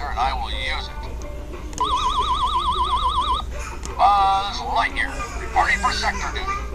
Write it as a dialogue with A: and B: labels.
A: laser and I will use it. Buzz Lightyear, reporting for sector duty.